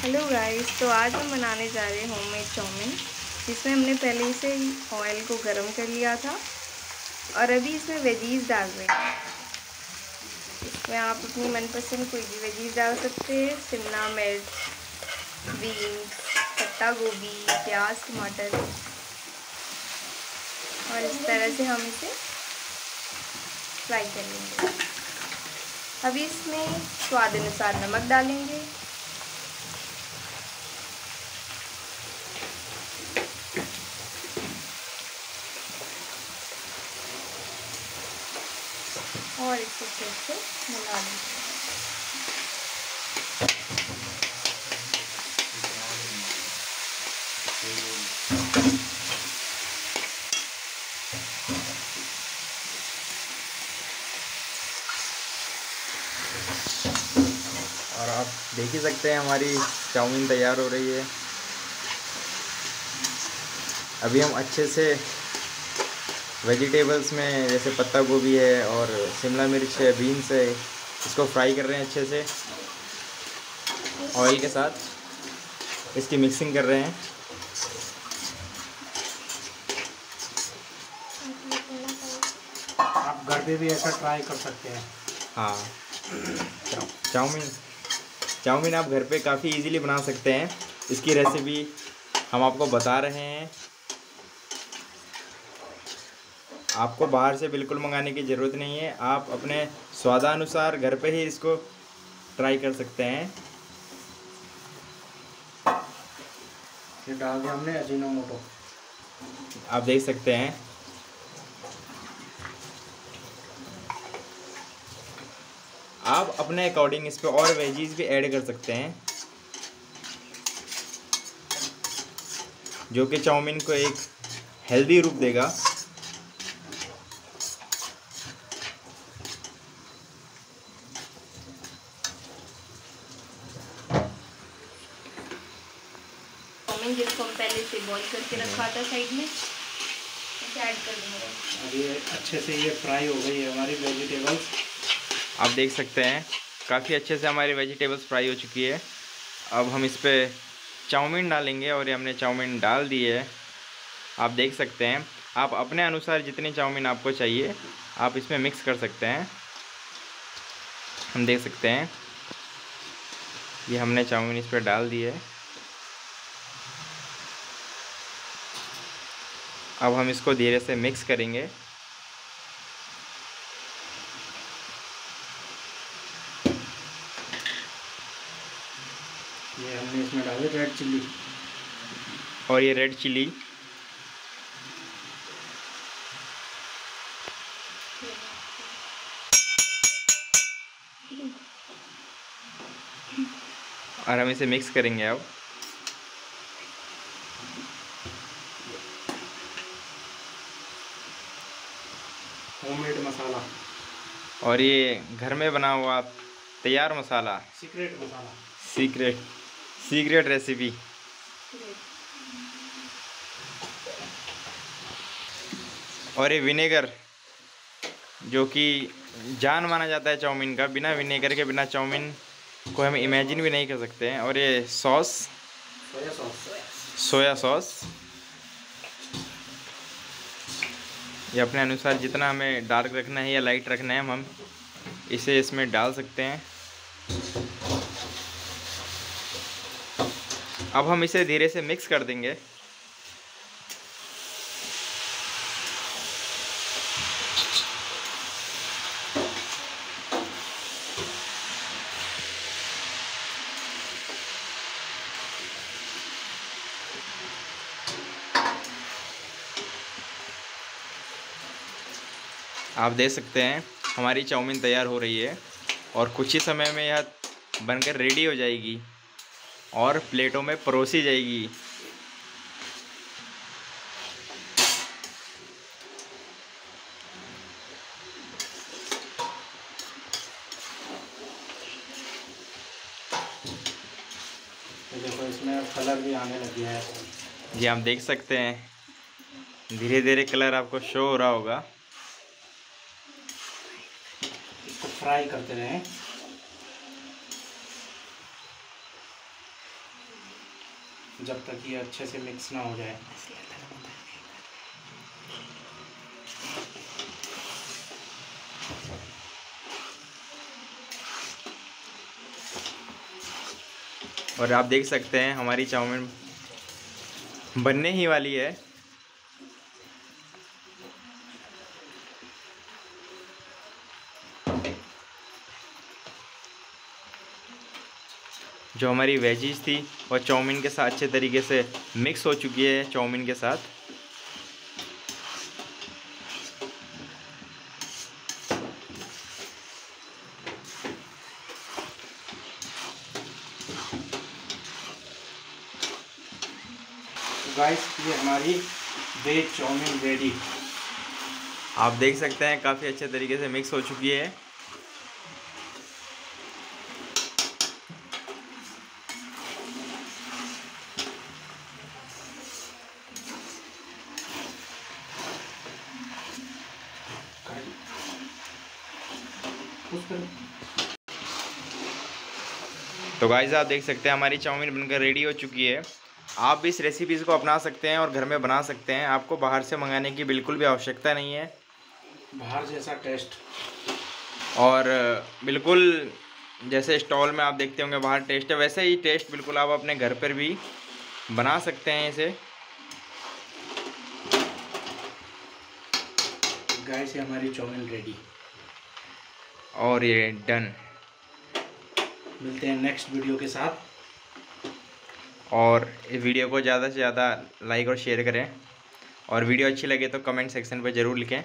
Hello guys तो आज हम बनाने जा रहे हैं होममेड चाउमीन जिसमें हमने पहले से ही ऑयल को गर्म कर लिया था और अभी इसमें वेजीज डाल रहे हैं। इसमें आप अपनी मनपसंद कोई भी वेजीज डाल सकते हैं। शिमला मिर्च बीन्स पत्ता गोभी, प्याज, टमाटर। और इस तरह से हम इसे फ्राई कर लेंगे। अभी इसमें स्वाद अनुसार नमक डालेंगे। और इसे फिर से मिला लेंगे और आप देख ही सकते हैं हमारी चाउमीन तैयार हो रही है। अभी हम अच्छे से वेजिटेबल्स में जैसे पत्ता गोभी है और शिमला मिर्च है बीन्स है इसको फ्राई कर रहे हैं अच्छे से। ऑयल के साथ इसकी मिक्सिंग कर रहे हैं। आप घर पे भी ऐसा ट्राई कर सकते हैं। हाँ। चाउमीन। चाउमीन आप घर पे काफ़ी इजीली बना सकते हैं। इसकी रेसिपी हम आपको बता रहे हैं। आपको बाहर से बिल्कुल मंगाने की ज़रूरत नहीं है। आप अपने स्वादानुसार घर पे ही इसको ट्राई कर सकते हैं। ये डाल दिया हमने अजीनोमोटो। आप देख सकते हैं। आप अपने अकॉर्डिंग इस पर और वेजीज भी ऐड कर सकते हैं। जो कि चाउमीन को एक हेल्दी रूप देगा। चाउमीन जिसको हम पहले से बॉईल करके रखा था साइड में। इसे ऐड कर देंगे। अच्छे से ये फ्राई हो गई है हमारी वेजिटेबल्स आप देख सकते हैं काफ़ी अच्छे से हमारी वेजिटेबल्स फ्राई हो चुकी है। अब हम इस पर चाउमीन डालेंगे और ये हमने चाउमीन डाल दी है। आप देख सकते हैं आप अपने अनुसार जितनी चाउमीन आपको चाहिए आप इसमें मिक्स कर सकते हैं। हम देख सकते हैं ये हमने चाउमीन इस पर डाल दी है। अब हम इसको धीरे से मिक्स करेंगे। ये हमने इसमें डाले रेड चिल्ली और ये रेड चिली और हम इसे मिक्स करेंगे अब होममेड मसाला और ये घर में बना हुआ तैयार मसाला। सीक्रेट मसाला। सीक्रेट सीक्रेट रेसिपी और ये विनेगर जो कि जान माना जाता है चाउमीन का। बिना विनेगर के बिना चाउमीन को हम इमेजिन भी नहीं कर सकते हैं। और ये sauce soya sauce soya sauce ये अपने अनुसार जितना हमें डार्क रखना है या लाइट रखना है, हम इसे इसमें डाल सकते हैं। अब हम इसे धीरे से मिक्स कर देंगे। आप देख सकते हैं। हमारी चाउमीन तैयार हो रही है और कुछ ही समय में यह बनकर रेडी हो जाएगी और प्लेटों में परोसी जाएगी। देखो इसमें कलर भी आने लग गया है। जी आप देख सकते हैं। धीरे धीरे कलर आपको शो हो रहा होगा इसको फ्राई करते रहें। जब तक ये अच्छे से मिक्स ना हो जाए। और आप देख सकते हैं, हमारी चाउमीन बनने ही वाली है। जो हमारी वेजीज थी, वो चाउमीन के साथ अच्छे तरीके से मिक्स हो चुकी है चाउमीन के साथ। गाइस ये हमारी वेज चाउमीन रेडी आप देख सकते हैं, काफ़ी अच्छे तरीके से मिक्स हो चुकी है। तो गाइस आप देख सकते हैं हमारी चाउमीन बनकर रेडी हो चुकी है। आप भी इस रेसिपीज़ को अपना सकते हैं और घर में बना सकते हैं। आपको बाहर से मंगाने की बिल्कुल भी आवश्यकता नहीं है। बाहर जैसा टेस्ट और बिल्कुल जैसे स्टॉल में आप देखते होंगे बाहर टेस्ट है। वैसे ही टेस्ट बिल्कुल आप अपने घर पर भी बना सकते हैं इसे। गाय से हमारी चाउमीन रेडी और ये डन। मिलते हैं नेक्स्ट वीडियो के साथ। और इस वीडियो को ज़्यादा से ज़्यादा लाइक और शेयर करें। और वीडियो अच्छी लगे तो कमेंट सेक्शन पर ज़रूर लिखें।